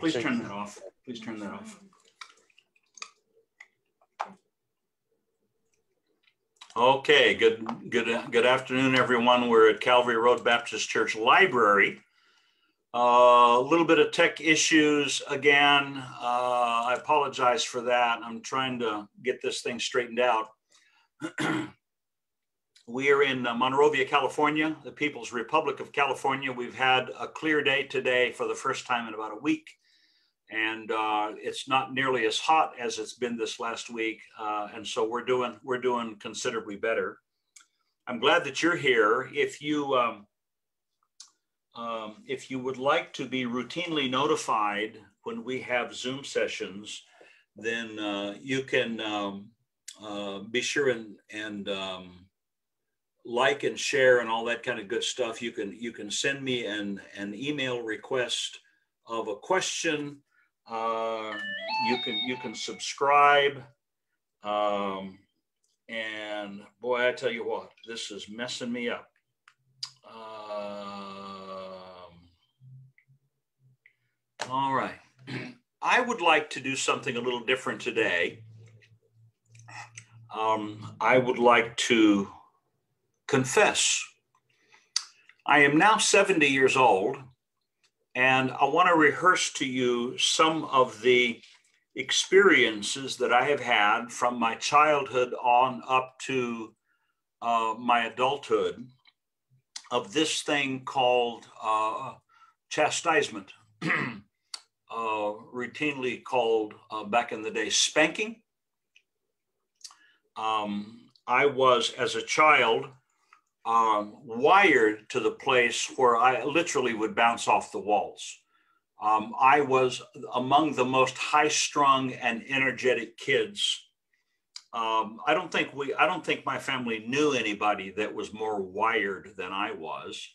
Please turn that off. Please turn that off. Okay, good, good, good afternoon, everyone. We're at Calvary Road Baptist Church Library. Uh, a little bit of tech issues again. Uh, I apologize for that. I'm trying to get this thing straightened out. we are in uh, Monrovia, California, the People's Republic of California. We've had a clear day today for the first time in about a week and uh, it's not nearly as hot as it's been this last week. Uh, and so we're doing we're doing considerably better. I'm glad that you're here. If you um, um, if you would like to be routinely notified when we have Zoom sessions, then uh, you can um, uh, be sure and and um, like and share and all that kind of good stuff. You can you can send me an an email request of a question uh, you can you can subscribe. Um, and boy, I tell you what, this is messing me up. Um, all right. I would like to do something a little different today. Um, I would like to confess. I am now 70 years old and I want to rehearse to you some of the experiences that I have had from my childhood on up to uh, my adulthood of this thing called uh, chastisement, uh, routinely called uh, back in the day spanking. Um, I was, as a child, um, wired to the place where I literally would bounce off the walls. Um, I was among the most high strung and energetic kids. Um, I don't think we, I don't think my family knew anybody that was more wired than I was.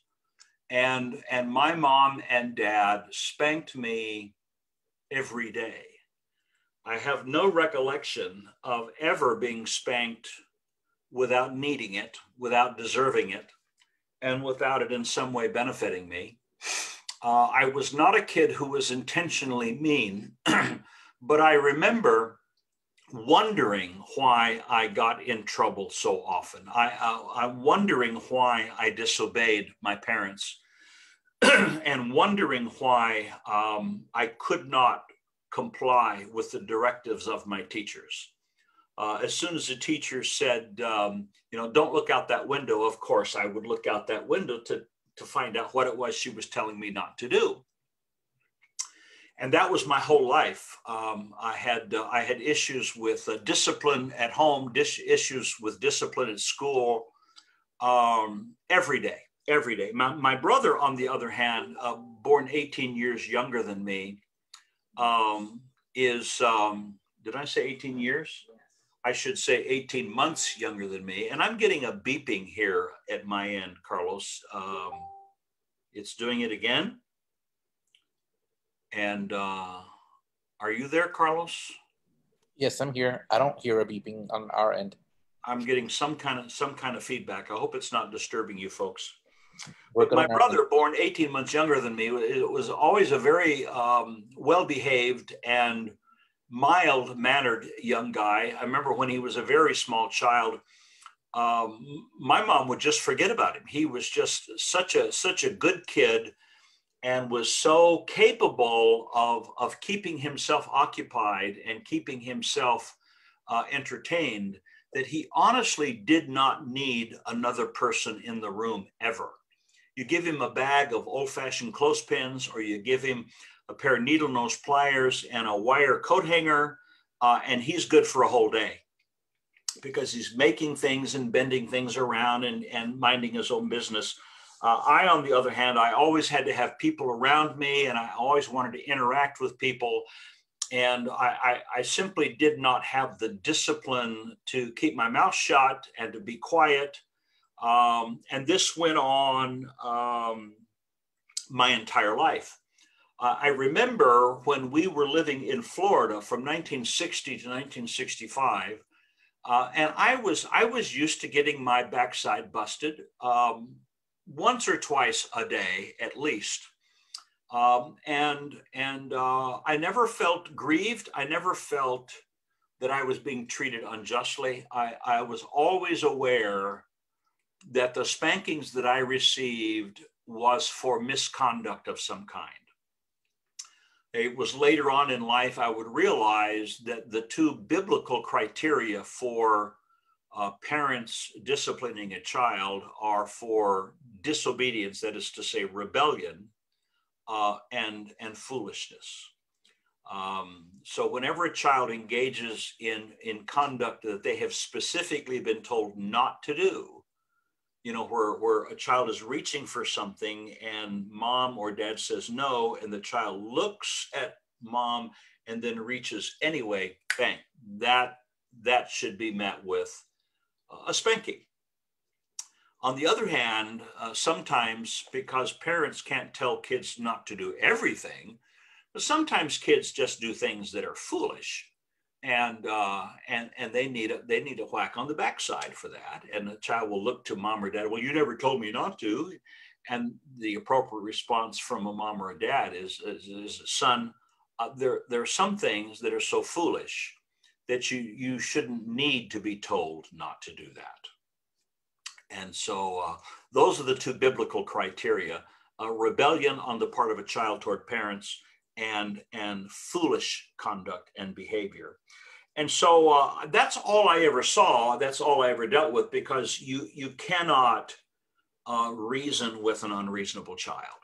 And, and my mom and dad spanked me every day. I have no recollection of ever being spanked without needing it, without deserving it, and without it in some way benefiting me. Uh, I was not a kid who was intentionally mean, but I remember wondering why I got in trouble so often. I, I, am wondering why I disobeyed my parents and wondering why um, I could not comply with the directives of my teachers uh, as soon as the teacher said, um, you know, don't look out that window, of course, I would look out that window to, to find out what it was she was telling me not to do. And that was my whole life. Um, I had uh, I had issues with uh, discipline at home, dis- issues with discipline at school, um, every day, every day. My, my brother, on the other hand, uh, born 18 years younger than me, um, is um, did I say 18 years? I should say 18 months younger than me. And I'm getting a beeping here at my end, Carlos. Um, it's doing it again. And uh, are you there, Carlos? Yes, I'm here. I don't hear a beeping on our end. I'm getting some kind of some kind of feedback. I hope it's not disturbing you folks. My brother, born 18 months younger than me, it was always a very um, well-behaved and mild mannered young guy. I remember when he was a very small child, um, my mom would just forget about him. He was just such a such a good kid and was so capable of, of keeping himself occupied and keeping himself uh, entertained that he honestly did not need another person in the room ever. You give him a bag of old fashioned clothespins or you give him a pair of needle nose pliers, and a wire coat hanger, uh, and he's good for a whole day because he's making things and bending things around and, and minding his own business. Uh, I, on the other hand, I always had to have people around me and I always wanted to interact with people. And I, I, I simply did not have the discipline to keep my mouth shut and to be quiet. Um, and this went on um, my entire life. I remember when we were living in Florida from 1960 to 1965, uh, and I was I was used to getting my backside busted um, once or twice a day at least. Um, and and uh, I never felt grieved. I never felt that I was being treated unjustly. I, I was always aware that the spankings that I received was for misconduct of some kind. It was later on in life I would realize that the two biblical criteria for uh, parents disciplining a child are for disobedience, that is to say, rebellion, uh, and and foolishness. Um, so whenever a child engages in in conduct that they have specifically been told not to do, you know, where where a child is reaching for something and mom or dad says no, and the child looks at mom and then reaches anyway, bang, that that should be met with a spanking. On the other hand, uh, sometimes because parents can't tell kids not to do everything, but sometimes kids just do things that are foolish, and uh, and and they need a they need a whack on the backside for that. And the child will look to mom or dad. Well, you never told me not to, and the appropriate response from a mom or a dad is is, is son. Uh, there there are some things that are so foolish that you you shouldn't need to be told not to do that. And so uh, those are the two biblical criteria uh, rebellion on the part of a child toward parents and, and foolish conduct and behavior. And so uh, that's all I ever saw. That's all I ever dealt with because you, you cannot uh, reason with an unreasonable child.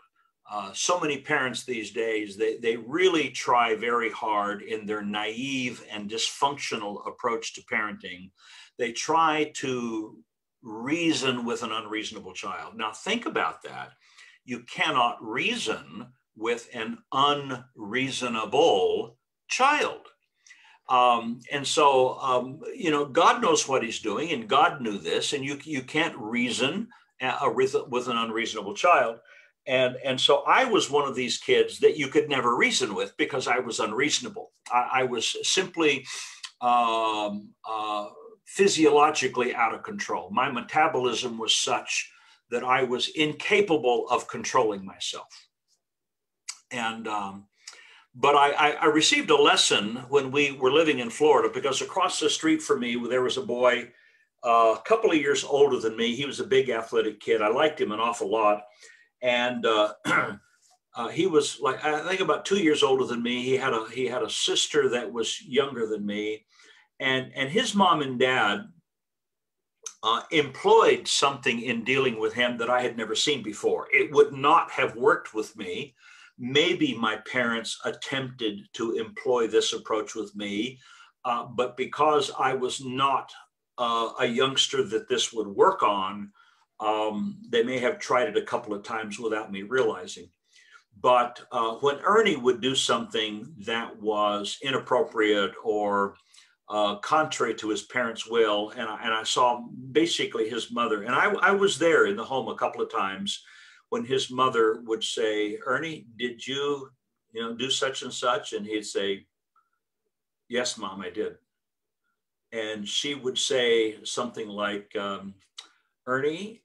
Uh, so many parents these days, they, they really try very hard in their naive and dysfunctional approach to parenting. They try to reason with an unreasonable child. Now, think about that. You cannot reason with an unreasonable child. Um, and so, um, you know, God knows what he's doing, and God knew this, and you, you can't reason uh, with, with an unreasonable child. And, and so I was one of these kids that you could never reason with because I was unreasonable. I, I was simply um, uh, physiologically out of control. My metabolism was such that I was incapable of controlling myself. And, um, but I, I, received a lesson when we were living in Florida because across the street from me, there was a boy uh, a couple of years older than me. He was a big athletic kid. I liked him an awful lot. And uh, uh, he was like, I think about two years older than me. He had a, he had a sister that was younger than me and and his mom and dad uh, employed something in dealing with him that I had never seen before. It would not have worked with me. Maybe my parents attempted to employ this approach with me, uh, but because I was not uh, a youngster that this would work on, um, they may have tried it a couple of times without me realizing. But uh, when Ernie would do something that was inappropriate or uh, contrary to his parents' will. And I, and I saw basically his mother, and I, I was there in the home a couple of times when his mother would say, Ernie, did you, you know, do such and such? And he'd say, Yes, mom, I did. And she would say something like, um, Ernie,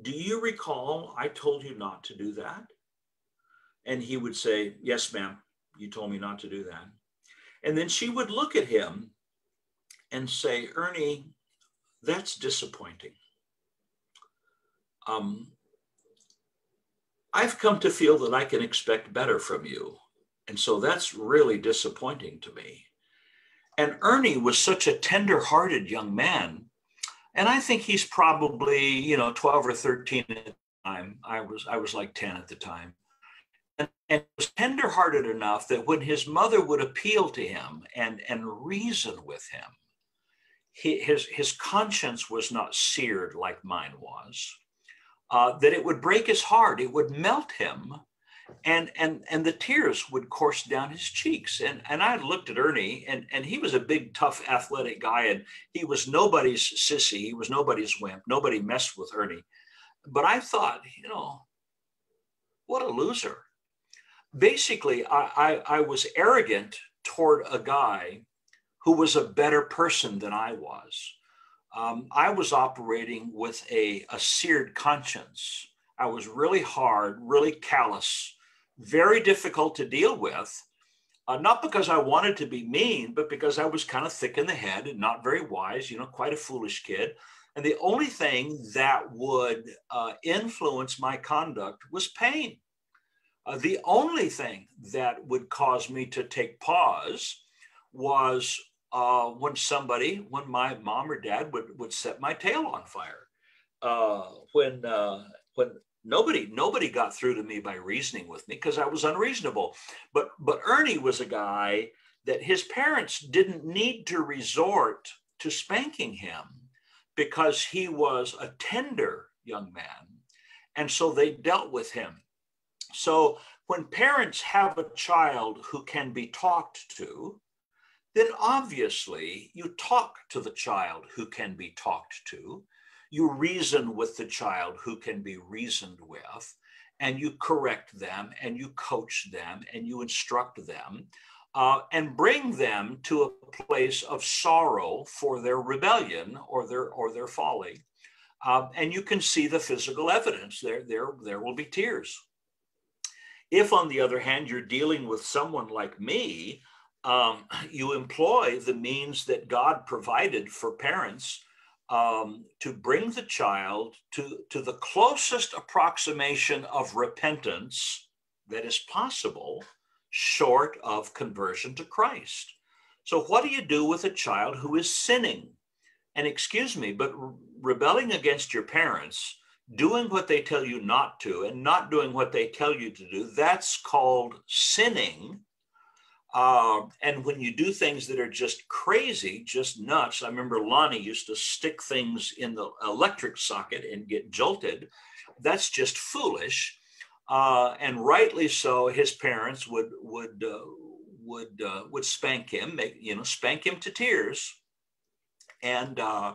do you recall I told you not to do that? And he would say, Yes, ma'am, you told me not to do that. And then she would look at him and say, Ernie, that's disappointing. Um, I've come to feel that I can expect better from you. And so that's really disappointing to me. And Ernie was such a tender-hearted young man. And I think he's probably, you know, 12 or 13 at the time. I was I was like 10 at the time and, and was tenderhearted enough that when his mother would appeal to him and, and reason with him, he, his, his conscience was not seared like mine was, uh, that it would break his heart, it would melt him, and, and, and the tears would course down his cheeks. And, and I looked at Ernie, and, and he was a big, tough, athletic guy, and he was nobody's sissy, he was nobody's wimp, nobody messed with Ernie. But I thought, you know, what a loser basically, I, I, I was arrogant toward a guy who was a better person than I was. Um, I was operating with a, a seared conscience. I was really hard, really callous very difficult to deal with. Uh, not because I wanted to be mean, but because I was kind of thick in the head and not very wise, you know, quite a foolish kid. And the only thing that would uh, influence my conduct was pain. Uh, the only thing that would cause me to take pause was uh, when somebody, when my mom or dad would, would set my tail on fire. Uh, when uh, when nobody nobody got through to me by reasoning with me because I was unreasonable. But but Ernie was a guy that his parents didn't need to resort to spanking him because he was a tender young man. And so they dealt with him. So when parents have a child who can be talked to, then obviously you talk to the child who can be talked to. You reason with the child who can be reasoned with, and you correct them and you coach them and you instruct them uh, and bring them to a place of sorrow for their rebellion or their or their folly. Um, and you can see the physical evidence. There, there, there will be tears. If, on the other hand, you're dealing with someone like me, um, you employ the means that God provided for parents um, to bring the child to, to the closest approximation of repentance that is possible, short of conversion to Christ. So, what do you do with a child who is sinning? And excuse me, but rebelling against your parents, doing what they tell you not to, and not doing what they tell you to do, that's called sinning uh, and when you do things that are just crazy, just nuts, I remember Lonnie used to stick things in the electric socket and get jolted. That's just foolish. Uh, and rightly so, his parents would would uh, would uh, would spank him, make you know, spank him to tears. And uh,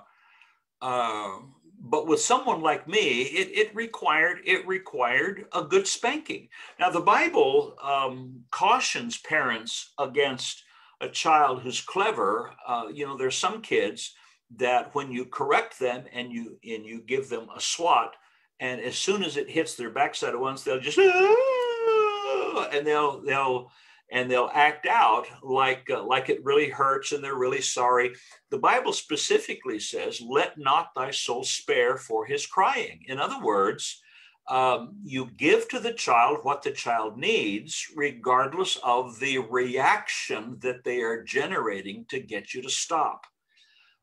uh, but with someone like me, it, it, required it required a good spanking. Now the Bible um, cautions parents against a child who's clever. Uh, you know, there's some kids that when you correct them and you and you give them a swat, and as soon as it hits their backside of once, they'll just and they'll they'll and they'll act out like uh, like it really hurts and they're really sorry. The bible specifically says let not thy soul spare for his crying. In other words um, you give to the child what the child needs regardless of the reaction that they are generating to get you to stop.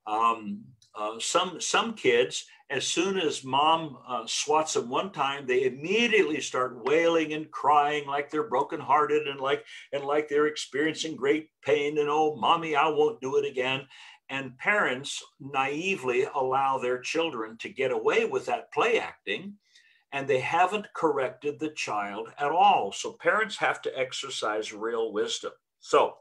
Um, uh, some some kids as soon as mom uh, swats them one time, they immediately start wailing and crying like they're brokenhearted and like and like they're experiencing great pain. And oh, mommy, I won't do it again. And parents naively allow their children to get away with that play acting, and they haven't corrected the child at all. So parents have to exercise real wisdom. So,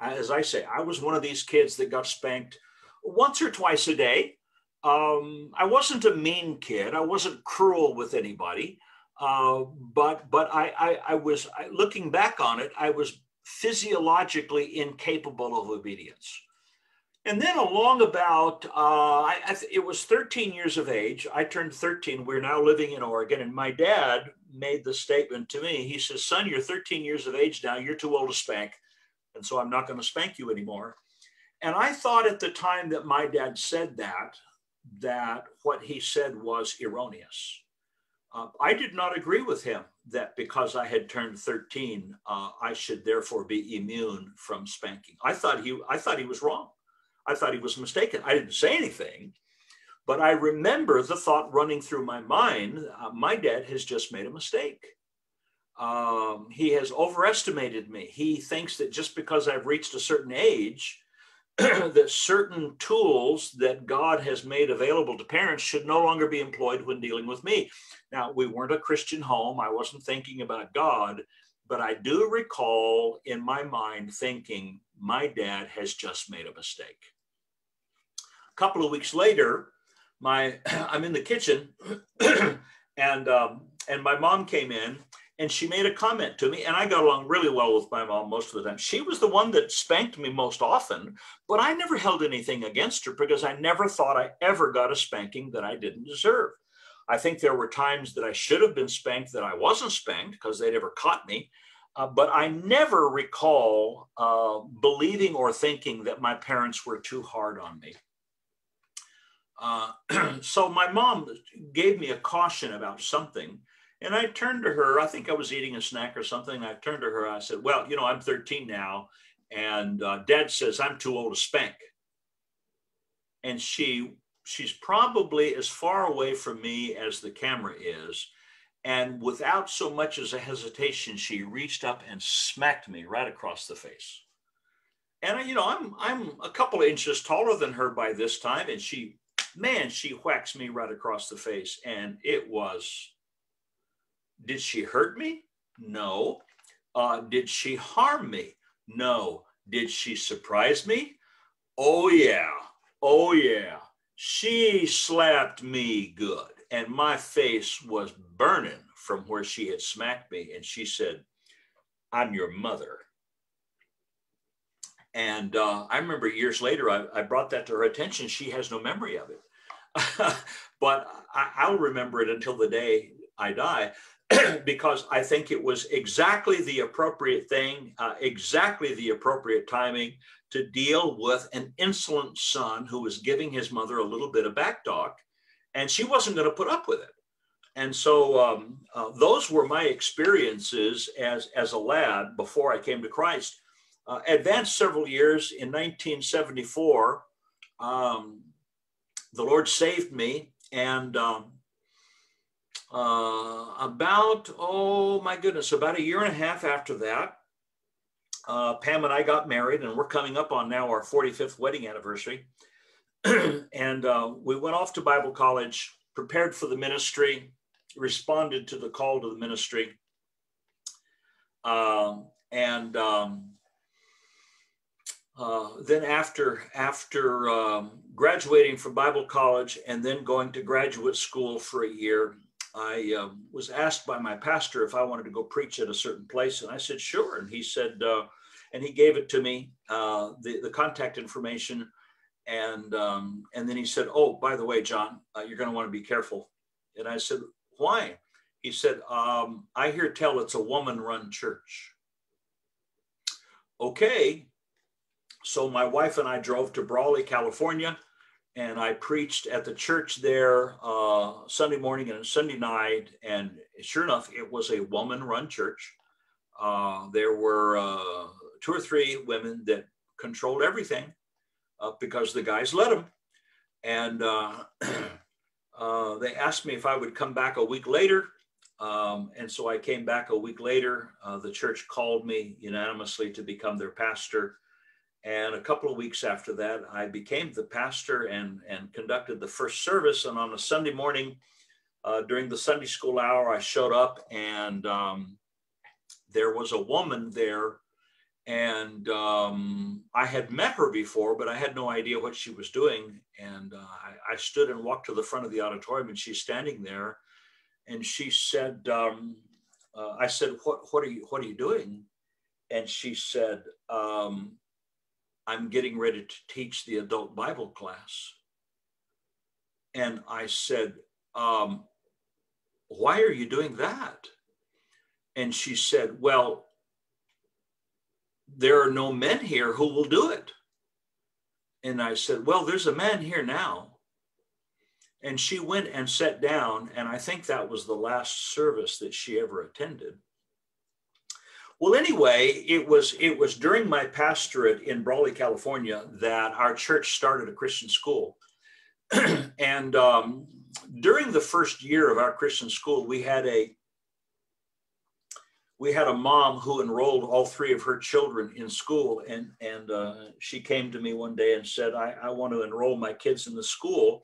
as I say, I was one of these kids that got spanked once or twice a day um, I wasn't a mean kid. I wasn't cruel with anybody. Uh, but but I, I, I was I, looking back on it. I was physiologically incapable of obedience. And then along about, uh, I, it was 13 years of age. I turned 13. We're now living in Oregon. And my dad made the statement to me. He says, son, you're 13 years of age now. You're too old to spank. And so I'm not going to spank you anymore. And I thought at the time that my dad said that, that what he said was erroneous. Uh, I did not agree with him that because I had turned 13, uh, I should therefore be immune from spanking. I thought he, I thought he was wrong. I thought he was mistaken. I didn't say anything, but I remember the thought running through my mind: uh, my dad has just made a mistake. Um, he has overestimated me. He thinks that just because I've reached a certain age, that certain tools that God has made available to parents should no longer be employed when dealing with me. Now, we weren't a Christian home. I wasn't thinking about God, but I do recall in my mind thinking, my dad has just made a mistake. A couple of weeks later, my I'm in the kitchen, and um, and my mom came in and she made a comment to me and i got along really well with my mom most of the time she was the one that spanked me most often but i never held anything against her because i never thought i ever got a spanking that i didn't deserve I think there were times that I should have been spanked that I wasn't spanked because they never caught me. Uh, but I never recall uh, believing or thinking that my parents were too hard on me. Uh, so my mom gave me a caution about something. And I turned to her, I think I was eating a snack or something. I turned to her, I said, Well, you know, I'm 13 now, and uh, dad says I'm too old to spank. And she she's probably as far away from me as the camera is. And without so much as a hesitation, she reached up and smacked me right across the face. And you know, I'm I'm a couple of inches taller than her by this time, and she, man, she whacks me right across the face, and it was. Did she hurt me? No. Uh, did she harm me? No. Did she surprise me? Oh yeah. Oh yeah. She slapped me good, and my face was burning from where she had smacked me. And she said, I'm your mother. And uh, I remember years later, I, I, brought that to her attention. She has no memory of it. but I, will remember it until the day I die because I think it was exactly the appropriate thing, uh, exactly the appropriate timing to deal with an insolent son who was giving his mother a little bit of back talk, and she wasn't going to put up with it and so um, uh, those were my experiences as as a lad before I came to Christ. Uh, advanced several years in 1974, um, the Lord saved me, and um, uh, about oh my goodness, about a year and a half after that, uh, Pam and I got married, and we're coming up on now our 45th wedding anniversary. and uh, we went off to Bible college, prepared for the ministry, responded to the call to the ministry. Um, and um, uh, then after after um, graduating from Bible college and then going to graduate school for a year, I uh, was asked by my pastor if I wanted to go preach at a certain place, and I said sure. And he said, uh, and he gave it to me uh, the the contact information, and um, and then he said, oh, by the way, John, uh, you're going to want to be careful. And I said, why? He said, um, I hear tell it's a woman run church. Okay. So my wife and I drove to Brawley, California, and I preached at the church there uh, Sunday morning and Sunday night. And sure enough, it was a woman run church. Uh, there were uh, two or three women that controlled everything uh, because the guys let them. And uh, Uh, they asked me if I would come back a week later. Um, and so I came back a week later. The church called me unanimously to become their pastor. And a couple of weeks after that, I became the pastor and, and conducted the first service. And on a Sunday morning, uh, during the Sunday school hour, I showed up and um, there was a woman there and um, I had met her before, but I had no idea what she was doing. And uh, I, I, stood and walked to the front of the auditorium, and she's standing there, and she said, um, uh, "I said, what, what are you, what are you doing?" And she said, um, "I'm getting ready to teach the adult Bible class." And I said, um, "Why are you doing that?" And she said, "Well." there are no men here who will do it. And I said, Well, there's a man here now. And she went and sat down, and I think that was the last service that she ever attended. Well, anyway, it was it was during my pastorate in Brawley, California, that our church started a Christian school. and um, during the first year of our Christian school, we had a we had a mom who enrolled all three of her children in school. And and uh, she came to me one day and said I, I want to enroll my kids in the school.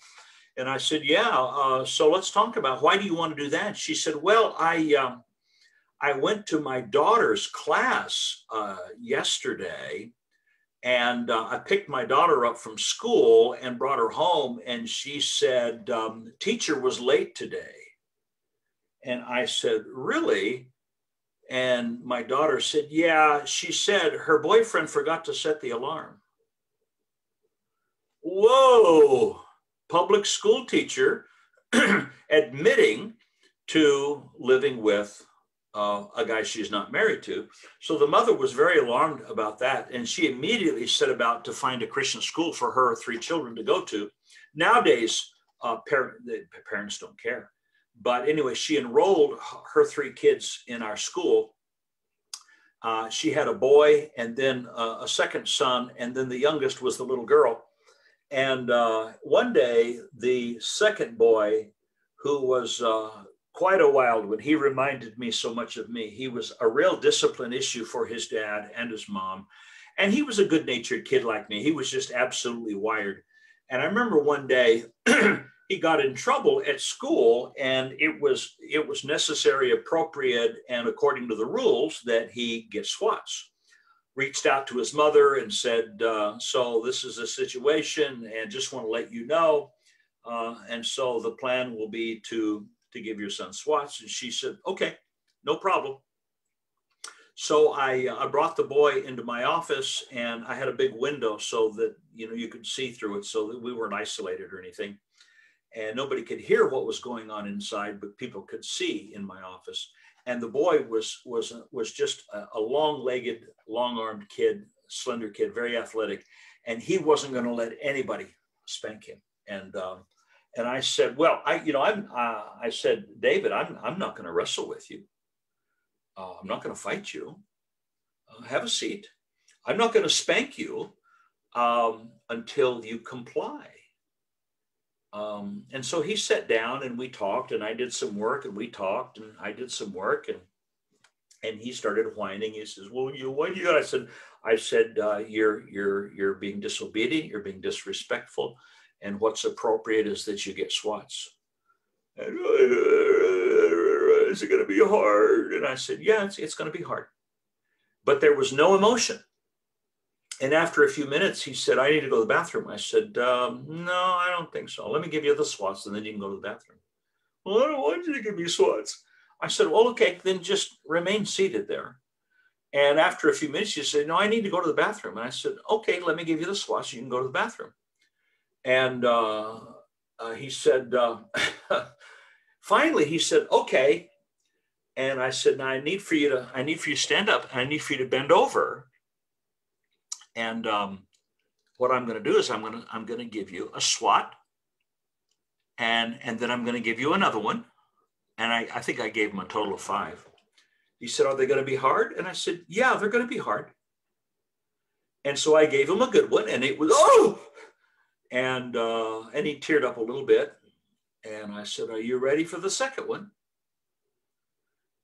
And i said yeah uh, so let's talk about why do you want to do that? She said well i um, i went to my daughter's class uh, yesterday and uh, i picked my daughter up from school and brought her home and she said um, teacher was late today. And i said really? And my daughter said, Yeah, she said her boyfriend forgot to set the alarm. Whoa, public school teacher admitting to living with uh, a guy she's not married to. So the mother was very alarmed about that. And she immediately set about to find a Christian school for her three children to go to. Nowadays, uh, the parents don't care. But anyway, she enrolled her three kids in our school. Uh, she had a boy and then a second son, and then the youngest was the little girl. And uh, one day, the second boy, who was uh, quite a wild one. He reminded me so much of me. He was a real discipline issue for his dad and his mom. And he was a good natured kid like me. He was just absolutely wired. And I remember one day he got in trouble at school and it was it was necessary, appropriate, and according to the rules that he get swats. Reached out to his mother and said, uh, so this is a situation and just want to let you know. Uh, and so the plan will be to to give your son swats. And she said, okay, no problem. So I, I brought the boy into my office and I had a big window so that, you know, you could see through it so that we weren't isolated or anything. And nobody could hear what was going on inside, but people could see in my office. And the boy was, was, was just a, a long-legged, long-armed kid, slender kid, very athletic. And he wasn't going to let anybody spank him. And um, and I said, well, I, you know, I'm, uh, I said, David, I'm, I'm not going to wrestle with you. Uh, I'm not going to fight you. Uh, have a seat. I'm not going to spank you um, until you comply. Um, and so he sat down and we talked and I did some work and we talked and I did some work and and he started whining. He says, "Well, you what you?" I said, "I said uh, you're you're you're being disobedient. You're being disrespectful and what's appropriate is that you get swats. And, is it going to be hard? And I said, yeah, it's, it's going to be hard. But there was no emotion. And after a few minutes, he said, I need to go to the bathroom. I said, um, no, I don't think so. Let me give you the swats and then you can go to the bathroom. Well, I don't want you to give me swats. I said, well, okay, then just remain seated there. And after a few minutes, he said, no, I need to go to the bathroom. And I said, okay, let me give you the swats. You can go to the bathroom. And uh, uh, he said, uh, finally, he said, okay. And I said, now I need for you to, I need for you to stand up and I need for you to bend over. And um, what I'm going to do is I'm going to, I'm going to give you a swat and, and then I'm going to give you another one. And I, I think I gave him a total of five. He said, are they going to be hard? And I said, yeah, they're going to be hard. And so I gave him a good one and it was, oh, and uh, and he teared up a little bit. And I said, "Are you ready for the second one?"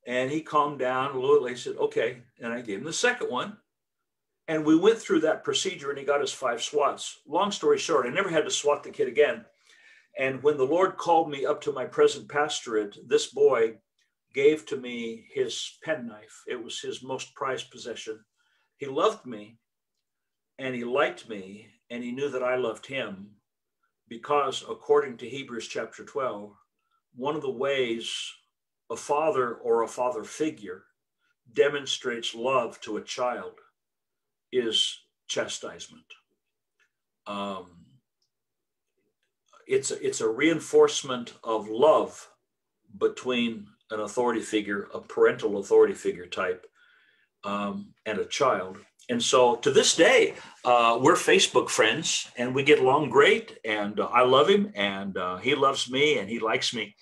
And he calmed down a little. He said, "Okay." And I gave him the second one. And we went through that procedure, and he got his five swats. Long story short, I never had to swat the kid again. And when the Lord called me up to my present pastorate, this boy gave to me his penknife. It was his most prized possession. He loved me and he liked me and he knew that I loved him because, according to Hebrews chapter 12, one of the ways a father or a father figure demonstrates love to a child is chastisement. Um, it's, a, it's a reinforcement of love between an authority figure, a parental authority figure type, um, and a child. And so to this day, uh, we're Facebook friends and we get along great. And uh, I love him and uh, he loves me and he likes me.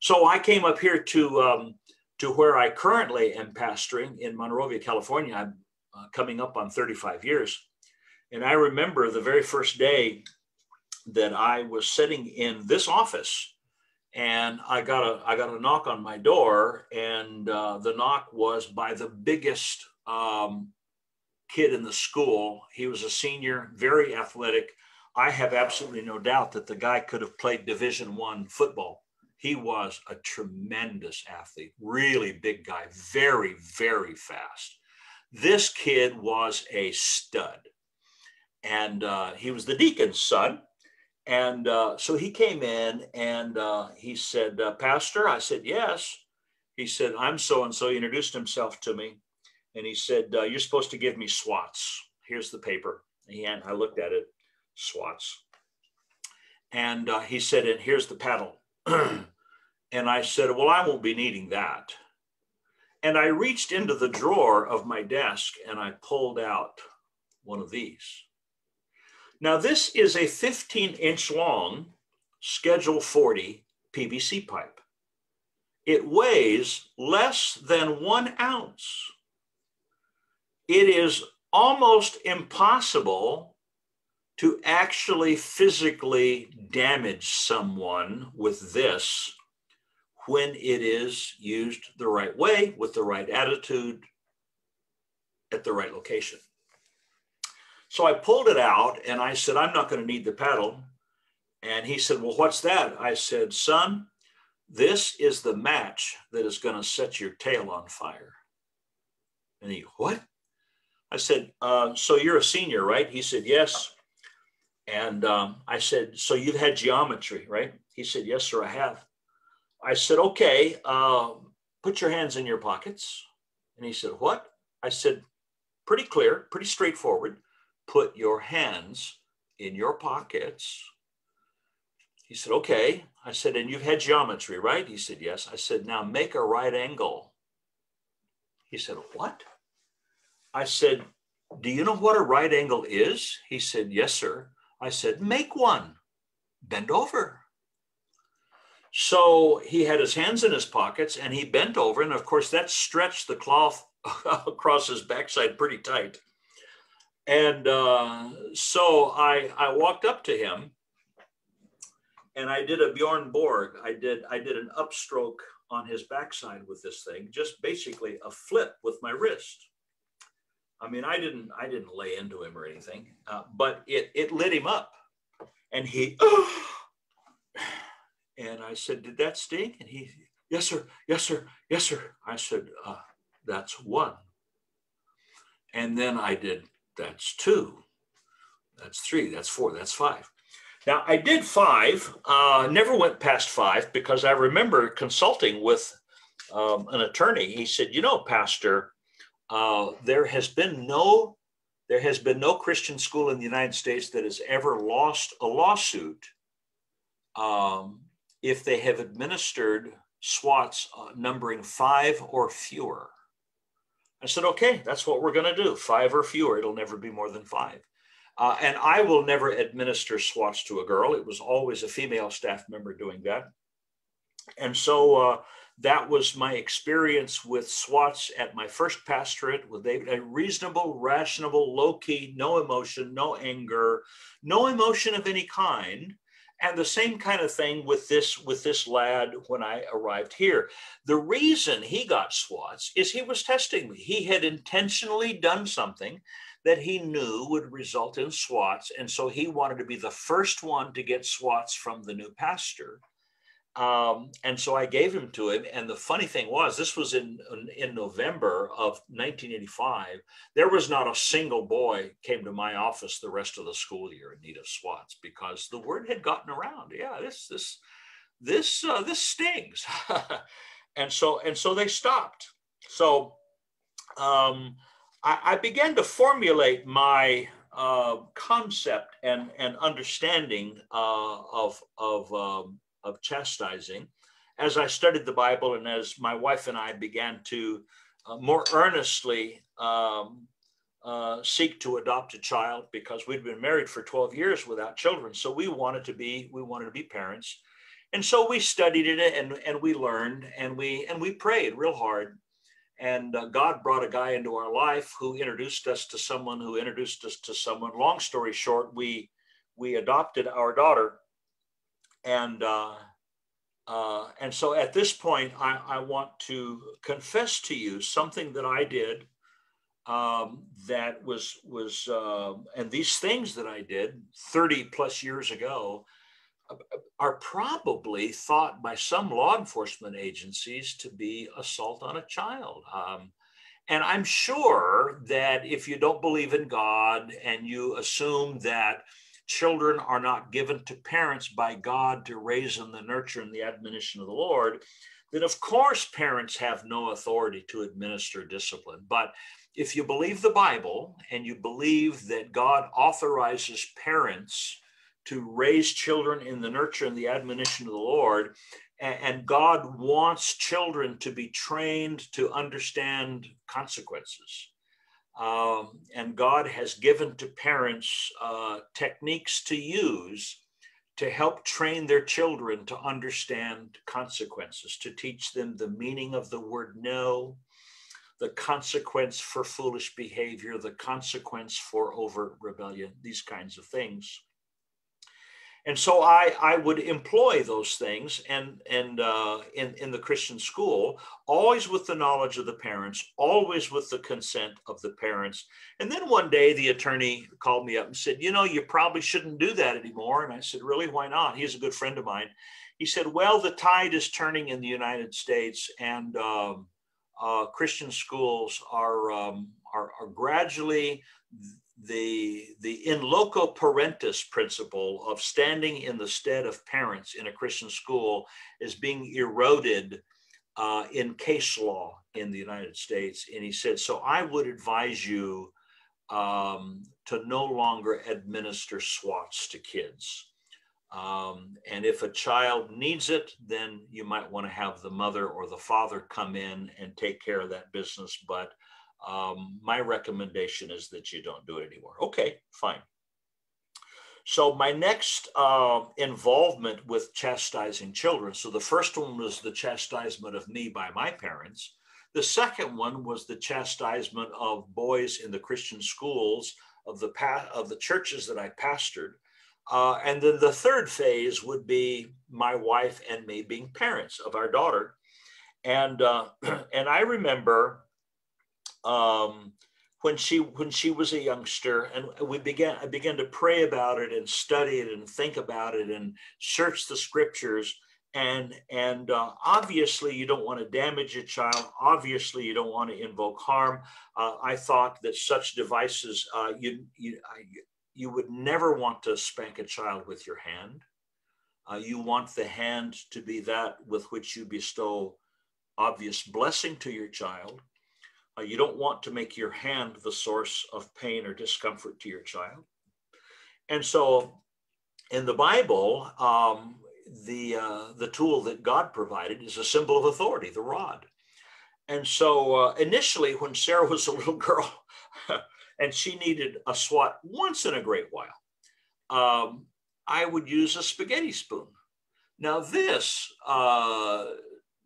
So I came up here to, um, to where I currently am pastoring in Monrovia, California. I'm uh, coming up on 35 years. And I remember the very first day that I was sitting in this office and I got a I got a knock on my door, and uh, the knock was by the biggest um, kid in the school. He was a senior, very athletic. I have absolutely no doubt that the guy could have played Division One football. He was a tremendous athlete, really big guy, very, very fast. This kid was a stud. And uh, he was the deacon's son. And uh, so he came in and uh, he said, uh, Pastor, I said, yes. He said, I'm so and so. He introduced himself to me and he said, uh, "You're supposed to give me swats. Here's the paper." And I looked at it, swats, and uh, he said, "And here's the paddle." and I said, Well, I won't be needing that. And I reached into the drawer of my desk and I pulled out one of these. Now, this is a 15 inch long Schedule 40 PVC pipe. It weighs less than one ounce. It is almost impossible to actually physically damage someone with this when it is used the right way, with the right attitude, at the right location. So I pulled it out and I said, I'm not going to need the paddle. And he said, Well, what's that? I said, Son, this is the match that is going to set your tail on fire. And he, What? I said, uh, So you're a senior, right? He said, Yes. And um, I said, So you've had geometry, right? He said, Yes, sir, I have. I said, Okay, uh, put your hands in your pockets. And he said, What? I said, Pretty clear, pretty straightforward. Put your hands in your pockets. He said, Okay. I said, And you've had geometry, right? He said, Yes. I said, Now make a right angle. He said, What? I said, Do you know what a right angle is? He said, Yes, sir. I said, Make one. Bend over. So he had his hands in his pockets and he bent over. And of course, that stretched the cloth across his backside pretty tight. And uh, so I, I walked up to him and I did a Bjorn Borg. I did I did an upstroke on his backside with this thing, just basically a flip with my wrist. I mean, I didn't I didn't lay into him or anything, uh, but it it lit him up, and he. and I said, "Did that sting?" And he, "Yes, sir. Yes, sir. Yes, sir." I said, uh, "That's one." And then I did, "That's two. That's three. That's four. That's five. Now, I did five, uh, never went past five because I remember consulting with um, an attorney. He said, You know, Pastor, uh, there has been no there has been no Christian school in the United States that has ever lost a lawsuit um, if they have administered SWATs uh, numbering five or fewer. I said, okay, that's what we're going to do five or fewer. It'll never be more than five. Uh, and I will never administer SWATs to a girl. It was always a female staff member doing that. And so uh, that was my experience with SWATs at my first pastorate with a reasonable, rational, low key, no emotion, no anger, no emotion of any kind. And the same kind of thing with this with this lad when I arrived here. The reason he got SWATs is he was testing me. He had intentionally done something that he knew would result in SWATs. And so he wanted to be the first one to get SWATs from the new pastor. Um, and so I gave him to him. And the funny thing was, this was in, in November of 1985. There was not a single boy came to my office the rest of the school year in need of SWATs because the word had gotten around. Yeah, this, this, this, uh, this stings. and so, and so they stopped. So, um, I, I began to formulate my uh, concept and, and understanding uh, of, of, um, of chastising as I studied the Bible and as my wife and I began to uh, more earnestly um, uh, seek to adopt a child because we'd been married for 12 years without children. So we wanted to be, we wanted to be parents. And so we studied it and, and we learned and we, and we prayed real hard and uh, God brought a guy into our life who introduced us to someone who introduced us to someone. Long story short, we we adopted our daughter, and uh, uh, and so at this point, I, I want to confess to you something that I did um, that was was uh, and these things that I did 30 plus years ago are probably thought by some law enforcement agencies to be assault on a child. Um, and I'm sure that if you don't believe in God and you assume that children are not given to parents by God to raise in the nurture and the admonition of the Lord, then of course parents have no authority to administer discipline. But if you believe the Bible and you believe that God authorizes parents to raise children in the nurture and the admonition of the Lord. And God wants children to be trained to understand consequences. Um, and God has given to parents uh, techniques to use to help train their children to understand consequences, to teach them the meaning of the word no, the consequence for foolish behavior, the consequence for overt rebellion, these kinds of things and so I, I would employ those things and, and uh, in, in the Christian school, always with the knowledge of the parents, always with the consent of the parents. And then one day the attorney called me up and said, You know, you probably shouldn't do that anymore. And I said, Really? Why not? He's a good friend of mine. He said, Well, the tide is turning in the United States, and um, uh, Christian schools are, um, are, are gradually the, the in loco parentis principle of standing in the stead of parents in a Christian school is being eroded uh, in case law in the United States. And he said, so I would advise you um, to no longer administer swats to kids. Um, and if a child needs it, then you might want to have the mother or the father come in and take care of that business. But um, my recommendation is that you don't do it anymore. Okay, fine. So my next uh, involvement with chastising children. So the first one was the chastisement of me by my parents. The second one was the chastisement of boys in the Christian schools of the pa- of the churches that I pastored. Uh, and then the third phase would be my wife and me being parents of our daughter. And uh, and I remember um, when she when she was a youngster, and we began I began to pray about it and study it and think about it and search the scriptures. And and uh, obviously you don't want to damage a child. Obviously you don't want to invoke harm. Uh, I thought that such devices uh, you you I, you would never want to spank a child with your hand. Uh, you want the hand to be that with which you bestow obvious blessing to your child uh, you don't want to make your hand the source of pain or discomfort to your child. And so in the Bible, um, the, uh, the tool that God provided is a symbol of authority, the rod. And so uh, initially, when Sarah was a little girl and she needed a swat once in a great while, um, I would use a spaghetti spoon. Now, this uh,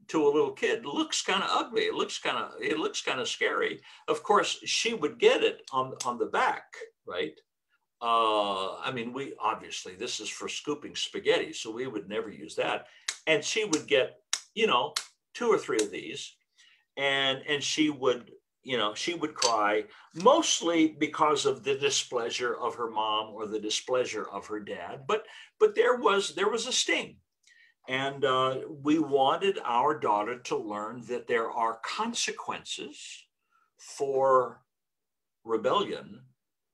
to a little kid looks kind of ugly. It looks kind of it looks kind of scary. Of course, she would get it on on the back, right? Uh, I mean, we obviously this is for scooping spaghetti, so we would never use that. And she would get, you know, two or three of these, and and she would, you know, she would cry mostly because of the displeasure of her mom or the displeasure of her dad. But but there was there was a sting and uh, we wanted our daughter to learn that there are consequences for rebellion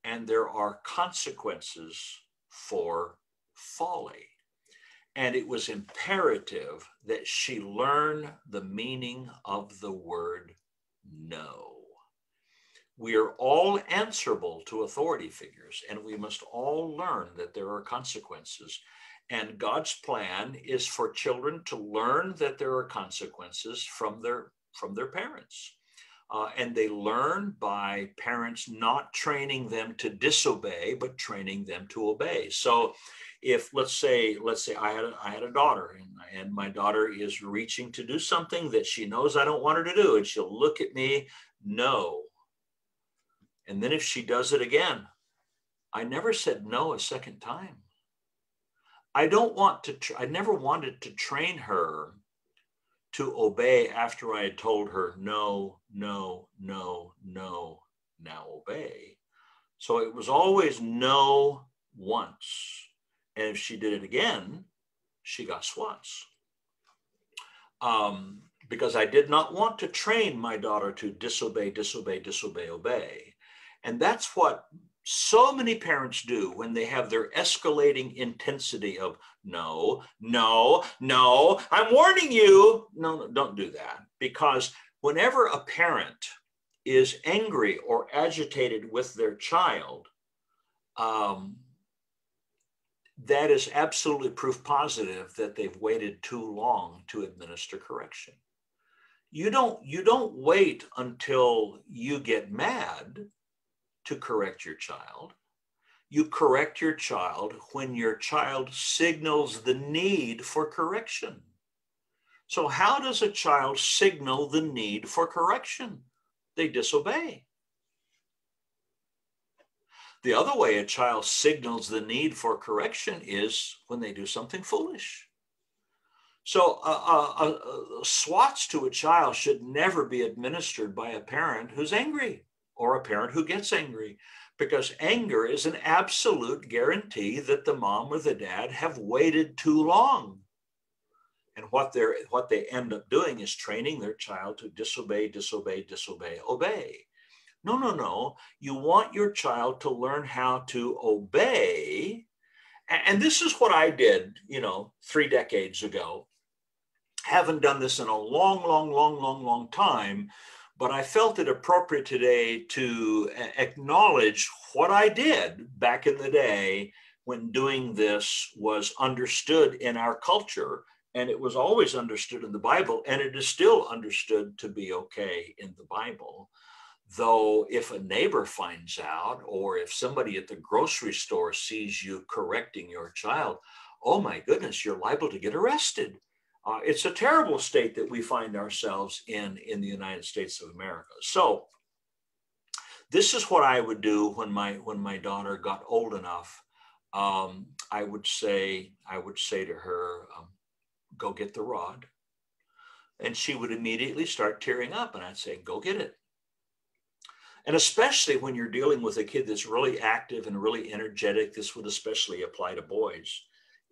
and there are consequences for folly. And it was imperative that she learn the meaning of the word no. We are all answerable to authority figures, and we must all learn that there are consequences and God's plan is for children to learn that there are consequences from their from their parents. Uh, and they learn by parents not training them to disobey, but training them to obey. So, if let's say let's say I had a, I had a daughter, and, and my daughter is reaching to do something that she knows I don't want her to do, and she'll look at me, no. And then if she does it again, I never said no a second time. I don't want to, I never wanted to train her to obey after I had told her, no, no, no, no, now obey. So it was always no once. And if she did it again, she got swats. Um, because I did not want to train my daughter to disobey, disobey, disobey, obey. And that's what so many parents do when they have their escalating intensity of no, no, no, I'm warning you. No, no, don't do that. Because whenever a parent is angry or agitated with their child, um, that is absolutely proof positive that they've waited too long to administer correction. You don't you don't wait until you get mad to correct your child. You correct your child when your child signals the need for correction. So, how does a child signal the need for correction? They disobey. The other way a child signals the need for correction is when they do something foolish. So, uh, uh, uh, swats to a child should never be administered by a parent who's angry or a parent who gets angry, because anger is an absolute guarantee that the mom or the dad have waited too long. And what they're what they end up doing is training their child to disobey, disobey, disobey, obey. No, no, no. You want your child to learn how to obey. And this is what I did, you know, three decades ago. Haven't done this in a long, long, long, long, long time, but I felt it appropriate today to acknowledge what I did back in the day when doing this was understood in our culture and it was always understood in the Bible, and it is still understood to be okay in the Bible. Though, if a neighbor finds out, or if somebody at the grocery store sees you correcting your child, oh my goodness, you're liable to get arrested. Uh, it's a terrible state that we find ourselves in in the United States of America. So, this is what I would do when my when my daughter got old enough. Um, I would say I would say to her, um, "Go get the rod," and she would immediately start tearing up, and I'd say, "Go get it." And especially when you're dealing with a kid that's really active and really energetic, this would especially apply to boys,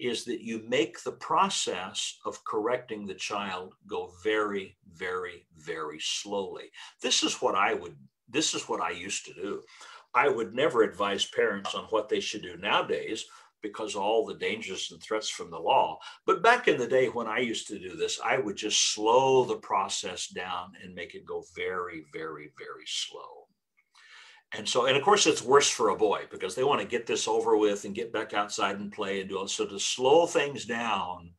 is that you make the process of correcting the child go very, very, very slowly. This is what I would, this is what I used to do. I would never advise parents on what they should do nowadays because all the dangers and threats from the law. But back in the day when I used to do this, I would just slow the process down and make it go very, very, very slow. And so, and of course, it's worse for a boy because they want to get this over with and get back outside and play and do it. So to slow things down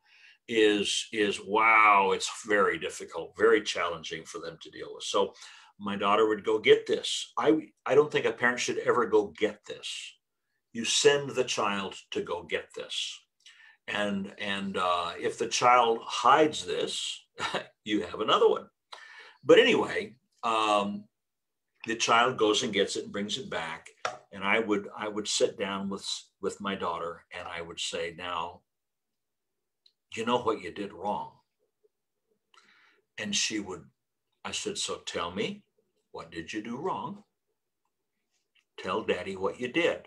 is is wow, it's very difficult, very challenging for them to deal with. So my daughter would go get this. I I don't think a parent should ever go get this. You send the child to go get this, and and uh, if the child hides this, you have another one. But anyway, um, the child goes and gets it and brings it back and i would i would sit down with with my daughter and i would say now you know what you did wrong? And she would i said so tell me what did you do wrong? Tell daddy what you did.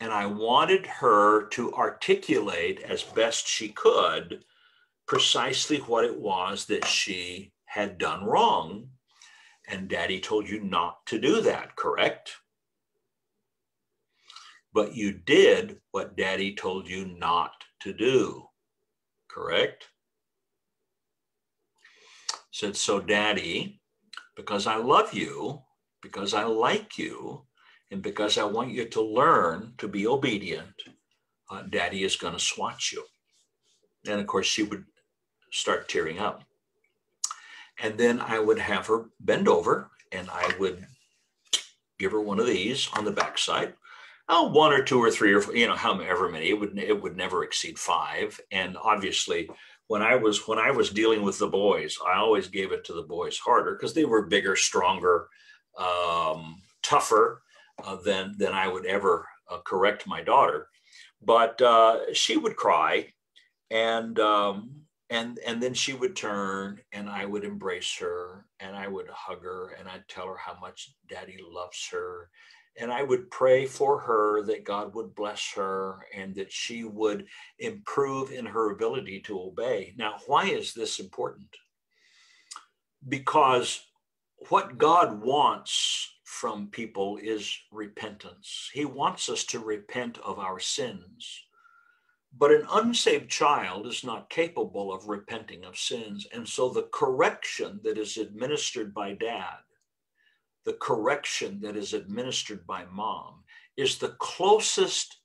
And i wanted her to articulate as best she could precisely what it was that she had done wrong and daddy told you not to do that, correct? But you did what daddy told you not to do, correct? Said, so daddy, because I love you, because I like you, and because I want you to learn to be obedient, uh, daddy is going to swat you. And of course, she would start tearing up. And then I would have her bend over and I would give her one of these on the backside. Oh, one or two or three or you know, however many. It would it would never exceed five. And obviously, when I was when I was dealing with the boys, I always gave it to the boys harder because they were bigger, stronger, um, tougher uh, than than I would ever uh, correct my daughter. But uh, she would cry, and um, and and then she would turn and i would embrace her and i would hug her and i'd tell her how much daddy loves her. And i would pray for her that god would bless her and that she would improve in her ability to obey. Now why is this important? Because what god wants from people is repentance. He wants us to repent of our sins but an unsaved child is not capable of repenting of sins. And so the correction that is administered by dad, the correction that is administered by mom, is the closest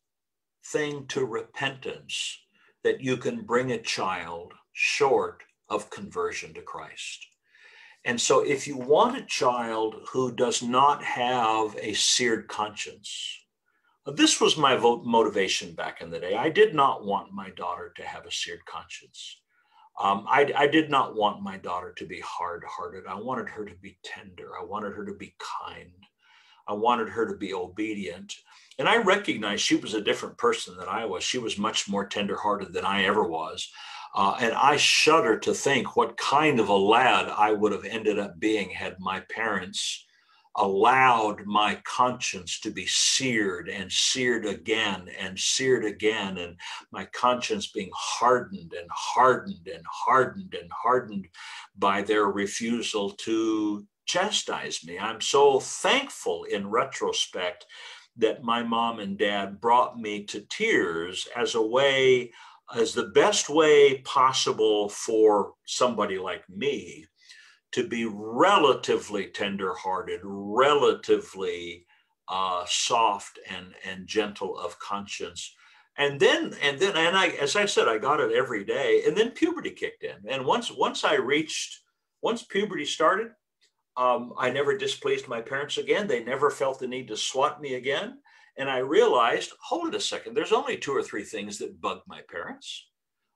thing to repentance that you can bring a child short of conversion to Christ. And so, if you want a child who does not have a seared conscience, this was my motivation back in the day. I did not want my daughter to have a seared conscience. Um, I, I, did not want my daughter to be hard hearted. I wanted her to be tender. I wanted her to be kind. I wanted her to be obedient. And I recognized she was a different person than I was. She was much more tender hearted than I ever was. Uh, and I shudder to think what kind of a lad I would have ended up being had my parents allowed my conscience to be seared and seared again and seared again, and my conscience being hardened and hardened and hardened and hardened by their refusal to chastise me. I'm so thankful in retrospect that my mom and dad brought me to tears as a way, as the best way possible for somebody like me to be relatively tenderhearted, relatively uh, soft and, and gentle of conscience. And then, and then, and I, as I said, I got it every day. And then puberty kicked in. And once, once I reached, once puberty started, um, I never displeased my parents again. They never felt the need to swat me again. And I realized, hold it a second, there's only two or three things that bug my parents.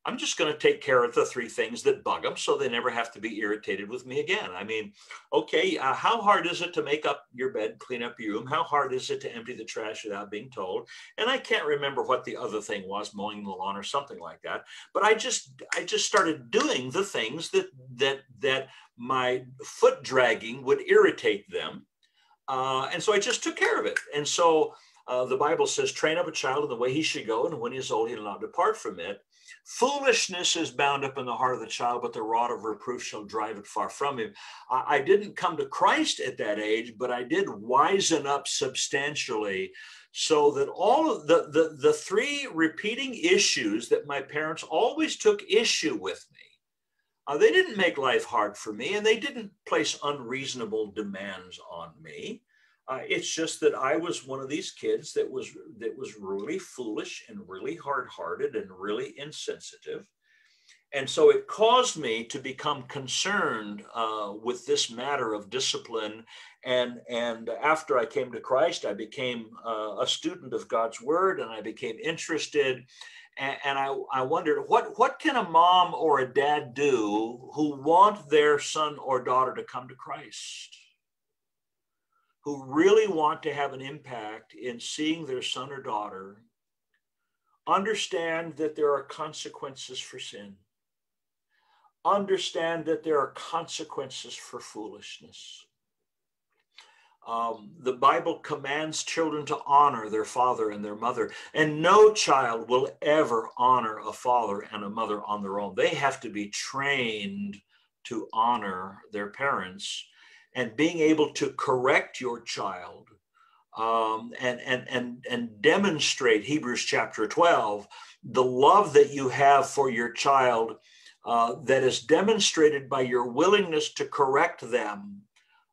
I'm just going to take care of the three things that bug them so they never have to be irritated with me again. I mean, okay, uh, how hard is it to make up your bed, clean up your room? How hard is it to empty the trash without being told? And I can't remember what the other thing was, mowing the lawn or something like that. But I just I just started doing the things that that that my foot dragging would irritate them. Uh, and so I just took care of it. And so uh, the Bible says, train up a child in the way he should go, and when he is old, he'll not depart from it. Foolishness is bound up in the heart of the child, but the rod of reproof shall drive it far from him. I, I didn't come to Christ at that age, but I did wisen up substantially so that all of the, the, the three repeating issues that my parents always took issue with me, uh, they didn't make life hard for me and they didn't place unreasonable demands on me. Uh, it's just that I was one of these kids that was that was really foolish and really hard-hearted and really insensitive, and so it caused me to become concerned uh, with this matter of discipline. And and after I came to Christ, I became uh, a student of God's Word, and I became interested. And, and I, I wondered what what can a mom or a dad do who want their son or daughter to come to Christ? Who really want to have an impact in seeing their son or daughter understand that there are consequences for sin, understand that there are consequences for foolishness. Um, the Bible commands children to honor their father and their mother, and no child will ever honor a father and a mother on their own. They have to be trained to honor their parents and being able to correct your child um, and, and, and, and demonstrate Hebrews chapter 12, the love that you have for your child uh, that is demonstrated by your willingness to correct them,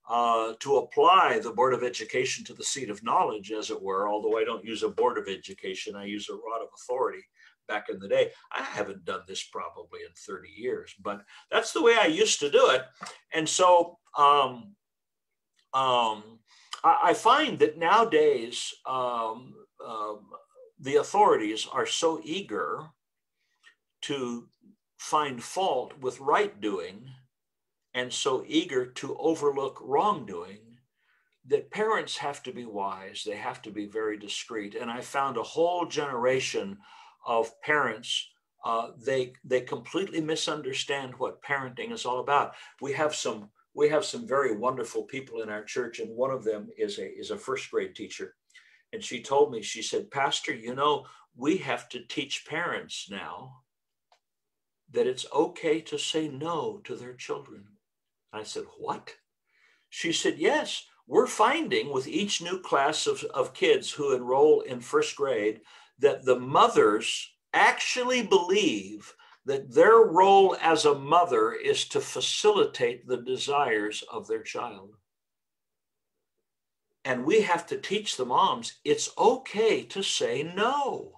uh, to apply the Board of Education to the seat of knowledge, as it were, although I don't use a Board of Education, I use a rod of authority back in the day. I haven't done this probably in 30 years, but that's the way I used to do it. And so um, um, I, I, find that nowadays um, um, the authorities are so eager to find fault with right doing and so eager to overlook wrongdoing that parents have to be wise they have to be very discreet and i found a whole generation of parents uh, they they completely misunderstand what parenting is all about we have some we have some very wonderful people in our church, and one of them is a is a first grade teacher. And she told me, she said, Pastor, you know, we have to teach parents now that it's okay to say no to their children. I said, What? She said, Yes, we're finding with each new class of, of kids who enroll in first grade that the mothers actually believe that their role as a mother is to facilitate the desires of their child. And we have to teach the moms it's okay to say no.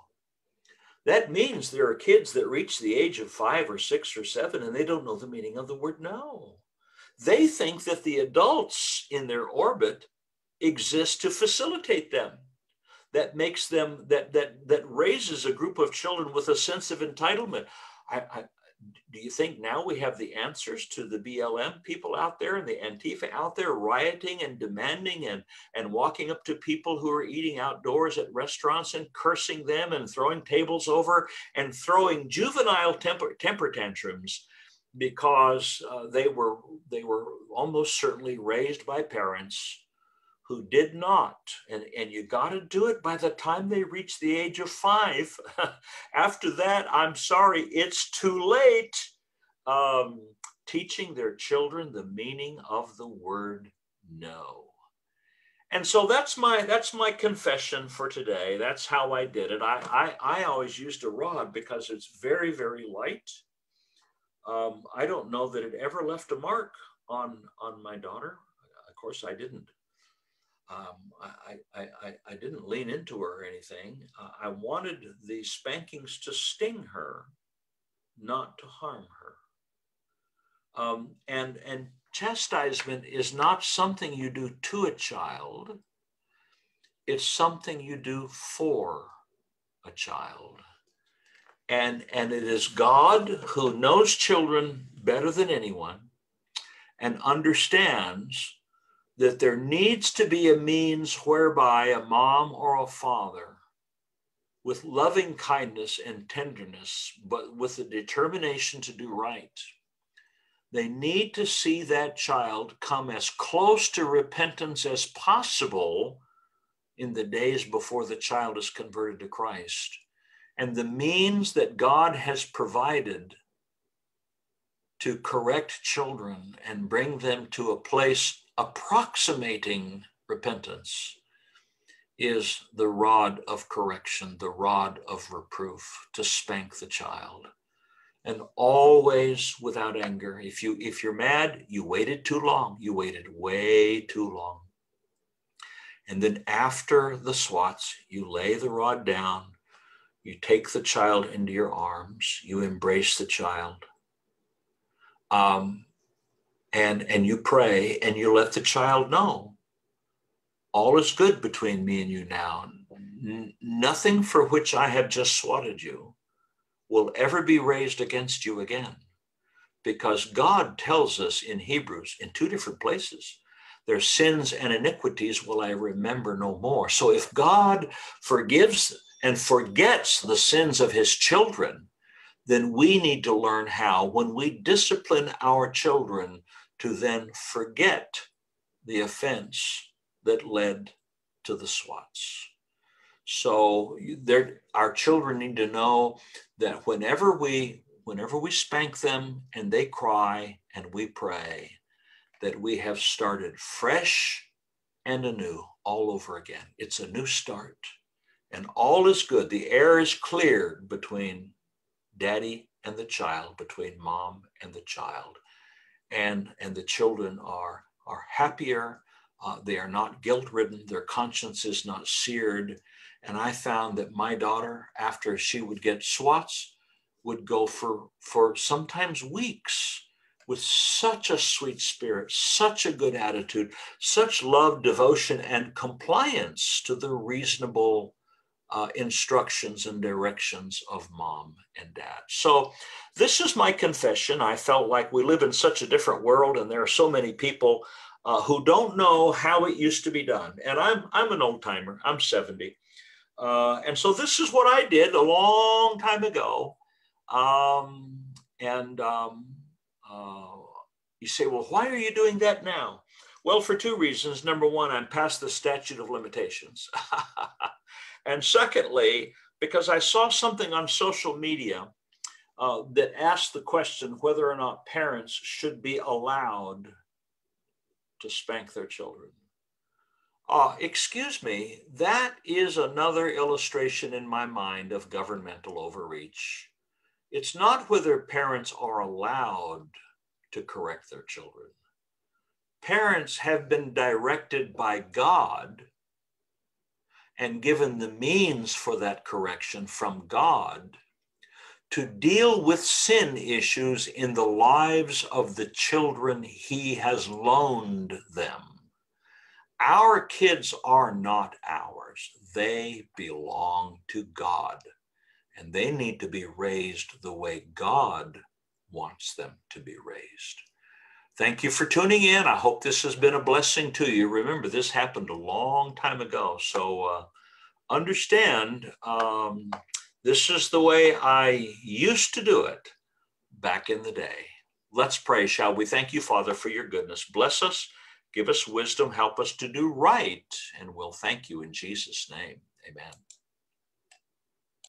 That means there are kids that reach the age of five or six or seven and they don't know the meaning of the word no. They think that the adults in their orbit exist to facilitate them. That makes them, that, that, that raises a group of children with a sense of entitlement. I, I, do you think now we have the answers to the BLM people out there and the Antifa out there rioting and demanding and, and walking up to people who are eating outdoors at restaurants and cursing them and throwing tables over and throwing juvenile temper, temper tantrums because uh, they were they were almost certainly raised by parents who did not. And, and you got to do it by the time they reach the age of five. After that, I'm sorry, it's too late. Um, teaching their children the meaning of the word no. And so that's my that's my confession for today. That's how I did it. I I, I always used a rod because it's very very light. Um, I don't know that it ever left a mark on on my daughter. Of course, I didn't um, I, I, I, I, didn't lean into her or anything. Uh, I wanted the spankings to sting her, not to harm her. Um, and, and chastisement is not something you do to a child, it's something you do for a child. And, and it is God who knows children better than anyone and understands that there needs to be a means whereby a mom or a father, with loving kindness and tenderness, but with the determination to do right, they need to see that child come as close to repentance as possible in the days before the child is converted to Christ. And the means that God has provided to correct children and bring them to a place approximating repentance is the rod of correction, the rod of reproof to spank the child. And always without anger. If you if you're mad, you waited too long. You waited way too long. And then after the swats, you lay the rod down, you take the child into your arms, you embrace the child. Um, and and you pray and you let the child know all is good between me and you now. N- nothing for which i have just swatted you will ever be raised against you again. Because god tells us in hebrews in two different places their sins and iniquities will i remember no more. So if god forgives and forgets the sins of his children then we need to learn how when we discipline our children to then forget the offense that led to the swats. So there, our children need to know that whenever we whenever we spank them and they cry and we pray, that we have started fresh and anew all over again. It's a new start. And all is good. The air is cleared between daddy and the child, between mom and the child and and the children are are happier. Uh, they are not guilt ridden their conscience is not seared. And i found that my daughter after she would get swats would go for for sometimes weeks with such a sweet spirit such a good attitude such love devotion and compliance to the reasonable uh, instructions and directions of mom and dad. So, this is my confession. I felt like we live in such a different world, and there are so many people uh, who don't know how it used to be done. And I'm I'm an old timer. I'm 70, uh, and so this is what I did a long time ago. Um, and um, uh, you say, well, why are you doing that now? Well, for two reasons. Number one, I'm past the statute of limitations. And secondly, because I saw something on social media uh, that asked the question whether or not parents should be allowed to spank their children. Uh, excuse me, that is another illustration in my mind of governmental overreach. It's not whether parents are allowed to correct their children. Parents have been directed by God and given the means for that correction from God to deal with sin issues in the lives of the children he has loaned them. Our kids are not ours, they belong to God, and they need to be raised the way God wants them to be raised. Thank you for tuning in. I hope this has been a blessing to you. Remember, this happened a long time ago. So uh, understand um, this is the way I used to do it back in the day. Let's pray, shall we? Thank you, Father, for your goodness. Bless us, give us wisdom, help us to do right, and we'll thank you in Jesus' name. Amen.